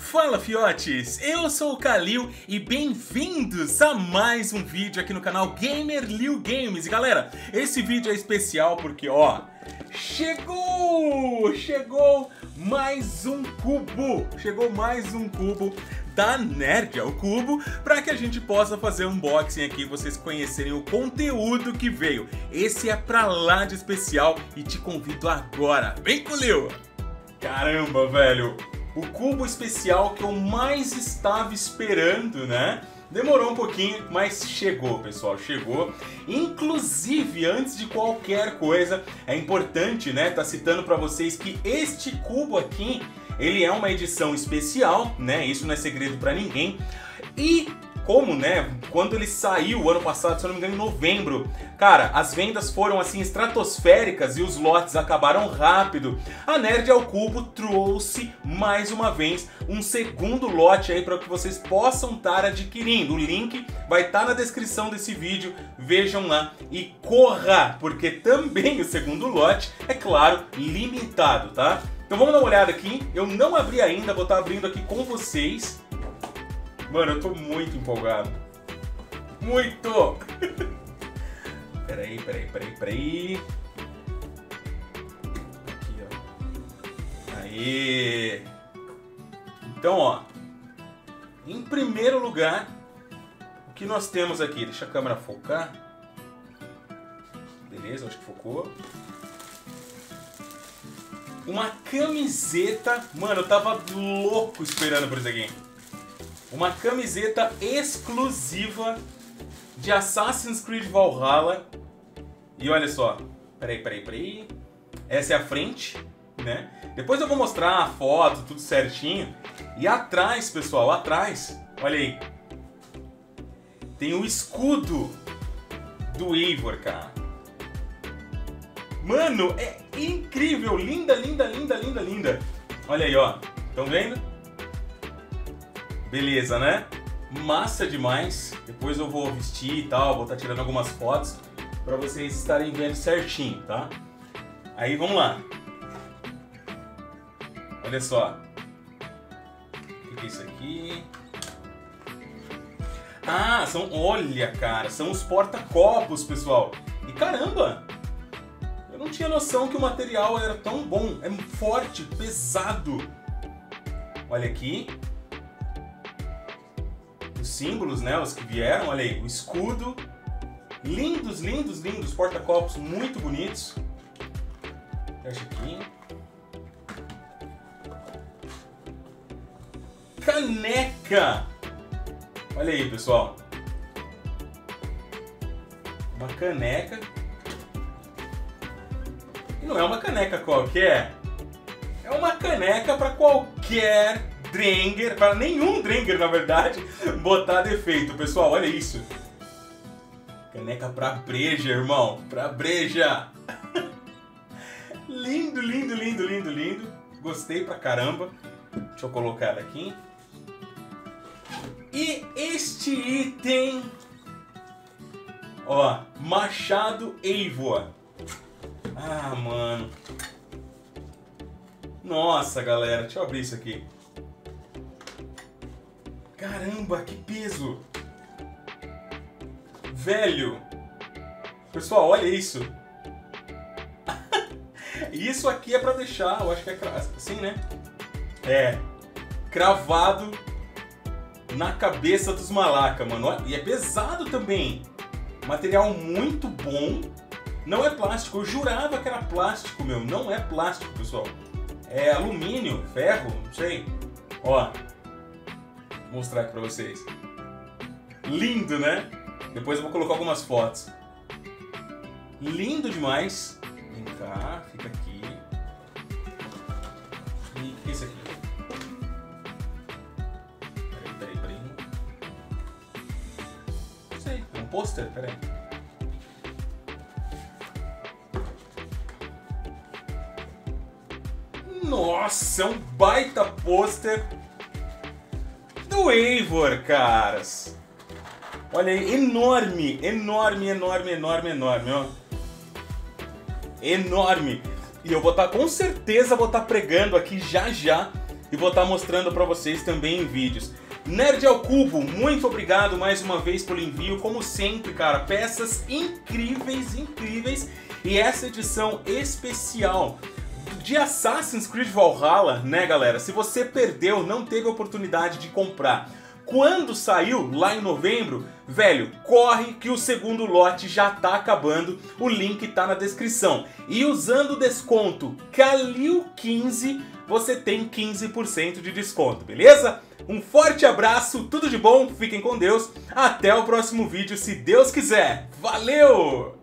Fala fiotes, eu sou o Kalil e bem-vindos a mais um vídeo aqui no canal Gamer Liu Games. E galera, esse vídeo é especial porque ó, chegou, chegou mais um cubo, chegou mais um cubo da Nerd ao Cubo para que a gente possa fazer um unboxing aqui, vocês conhecerem o conteúdo que veio. Esse é pra lá de especial e te convido agora. Vem com o Liu! Caramba, velho! O cubo especial que eu mais estava esperando, né? Demorou um pouquinho, mas chegou, pessoal, chegou. Inclusive, antes de qualquer coisa, é importante, né, tá citando para vocês que este cubo aqui, ele é uma edição especial, né? Isso não é segredo para ninguém. E como, né, quando ele saiu ano passado, se eu não me engano, em novembro, cara, as vendas foram assim estratosféricas e os lotes acabaram rápido. A Nerd ao Cubo trouxe mais uma vez um segundo lote aí para que vocês possam estar adquirindo. O link vai estar na descrição desse vídeo, vejam lá e corra, porque também o segundo lote é claro limitado, tá? Então vamos dar uma olhada aqui. Eu não abri ainda, vou estar abrindo aqui com vocês. Mano, eu tô muito empolgado. Muito! peraí, peraí, peraí, peraí. Aqui, ó. Aí. Então, ó. Em primeiro lugar, o que nós temos aqui? Deixa a câmera focar. Beleza, acho que focou. Uma camiseta. Mano, eu tava louco esperando por isso aqui uma camiseta exclusiva de Assassin's Creed Valhalla. E olha só, peraí, peraí, peraí. Essa é a frente, né? Depois eu vou mostrar a foto, tudo certinho. E atrás, pessoal, atrás, olha aí. Tem o escudo do Eivor, cara. Mano, é incrível, linda, linda, linda, linda, linda. Olha aí, ó. Estão vendo? Beleza, né? Massa demais. Depois eu vou vestir e tal, vou estar tá tirando algumas fotos para vocês estarem vendo certinho, tá? Aí vamos lá. Olha só. O que é isso aqui? Ah, são. Olha, cara, são os porta-copos, pessoal. E caramba! Eu não tinha noção que o material era tão bom. É forte, pesado. Olha aqui os símbolos, né? Os que vieram, olha aí, o escudo. Lindos, lindos, lindos porta-copos muito bonitos. Fecha aqui. Caneca! Olha aí, pessoal. Uma caneca. E não é uma caneca qualquer. É uma caneca para qualquer Drenger, para nenhum Drenger na verdade, botar defeito, pessoal, olha isso. Caneca pra breja, irmão, pra breja. lindo, lindo, lindo, lindo, lindo. Gostei pra caramba. Deixa eu colocar ela aqui. E este item, ó, Machado Eivor. Ah, mano. Nossa, galera, deixa eu abrir isso aqui. Caramba, que peso! Velho! Pessoal, olha isso! isso aqui é pra deixar, eu acho que é assim, né? É, cravado na cabeça dos malaca, mano. E é pesado também. Material muito bom. Não é plástico. Eu jurava que era plástico, meu. Não é plástico, pessoal. É alumínio, ferro, não sei. Ó, mostrar aqui pra vocês. Lindo, né? Depois eu vou colocar algumas fotos. Lindo demais. Vem cá, fica aqui. E o que é isso aqui? Peraí, peraí, peraí. Não sei, é um pôster? Peraí. Nossa, é um baita pôster do Eivor, caras. Olha aí, enorme, enorme, enorme, enorme, enorme, ó. Enorme. E eu vou estar, tá, com certeza, vou estar tá pregando aqui já já e vou estar tá mostrando para vocês também em vídeos. Nerd ao Cubo, muito obrigado mais uma vez pelo envio, como sempre, cara, peças incríveis, incríveis, e essa edição especial de Assassin's Creed Valhalla, né, galera? Se você perdeu, não teve oportunidade de comprar, quando saiu, lá em novembro, velho, corre que o segundo lote já tá acabando, o link tá na descrição. E usando o desconto CALIL15, você tem 15% de desconto, beleza? Um forte abraço, tudo de bom, fiquem com Deus, até o próximo vídeo se Deus quiser. Valeu!